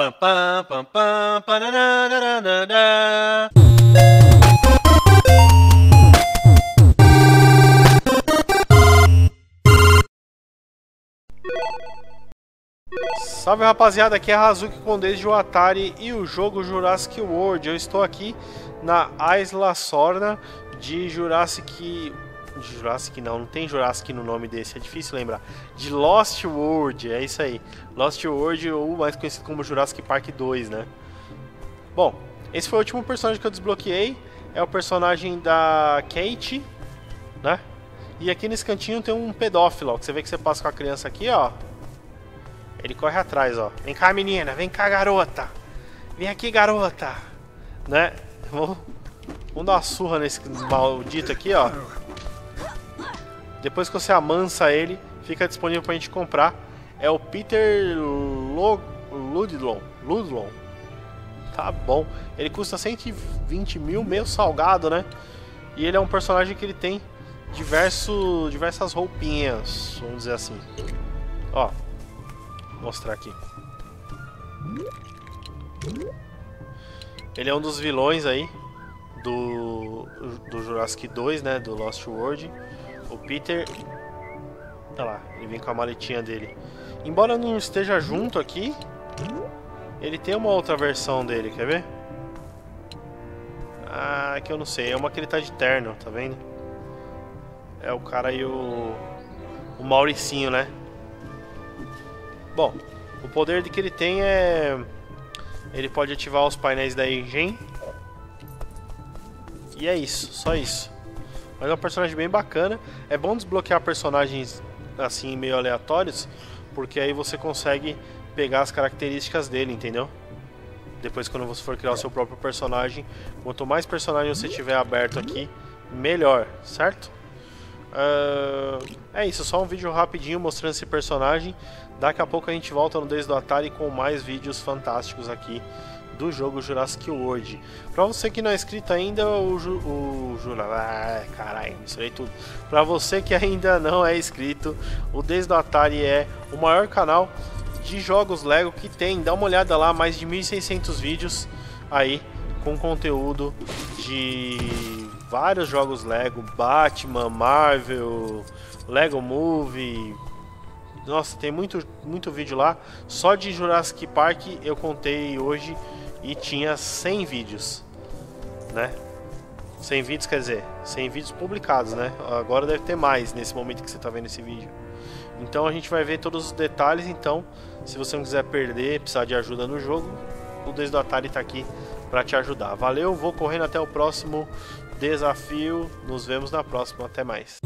Pam, pam, pam, pam, pananana. Salve rapaziada, aqui é a Hazuki com desde o Atari e o jogo Jurassic World. Eu estou aqui na Isla Sorna de Jurassic. De Jurassic não, não tem Jurassic no nome desse, é difícil lembrar. De Lost World, é isso aí. Lost World, ou mais conhecido como Jurassic Park 2, né? Bom, esse foi o último personagem que eu desbloqueei. É o personagem da Kate, né? E aqui nesse cantinho tem um pedófilo, ó, que você vê que você passa com a criança aqui, ó. Ele corre atrás, ó. Vem cá, menina. Vem cá, garota. Vem aqui, garota. Né? Vamos, vamos dar uma surra nesse maldito aqui, ó. Depois que você amansa ele, fica disponível pra gente comprar. É o Peter Ludlon. Ludlon. Tá bom. Ele custa 120 mil, meio salgado, né? E ele é um personagem que ele tem diverso, diversas roupinhas, vamos dizer assim. Ó, mostrar aqui. Ele é um dos vilões aí do, do Jurassic 2, né? Do Lost World. O Peter. Olha lá, ele vem com a maletinha dele. Embora não esteja junto aqui, ele tem uma outra versão dele, quer ver? Ah, que eu não sei. É uma que ele tá de terno, tá vendo? É o cara aí, o. O Mauricinho, né? Bom, o poder de que ele tem é... Ele pode ativar os painéis da engine. E é isso, só isso. Mas é um personagem bem bacana. É bom desbloquear personagens assim meio aleatórios, porque aí você consegue pegar as características dele, entendeu? Depois quando você for criar o seu próprio personagem, quanto mais personagens você tiver aberto aqui, melhor, certo? Uh, é isso, só um vídeo rapidinho mostrando esse personagem. Daqui a pouco a gente volta no Desde o Atari com mais vídeos fantásticos aqui do jogo Jurassic World. Pra você que não é inscrito ainda, o, Ju, o. Ah, caralho, misturei tudo. Pra você que ainda não é inscrito, o Desde o Atari é o maior canal de jogos Lego que tem. Dá uma olhada lá, mais de 1.600 vídeos aí com conteúdo de vários jogos Lego, Batman, Marvel, Lego Movie, nossa, tem muito, muito vídeo lá. Só de Jurassic Park eu contei hoje e tinha 100 vídeos, né? 100 vídeos quer dizer, 100 vídeos publicados, né? Agora deve ter mais nesse momento que você está vendo esse vídeo. Então a gente vai ver todos os detalhes. Então, se você não quiser perder, precisar de ajuda no jogo, o Desde Atari está aqui para te ajudar. Valeu, vou correndo até o próximo desafio. Nos vemos na próxima. Até mais.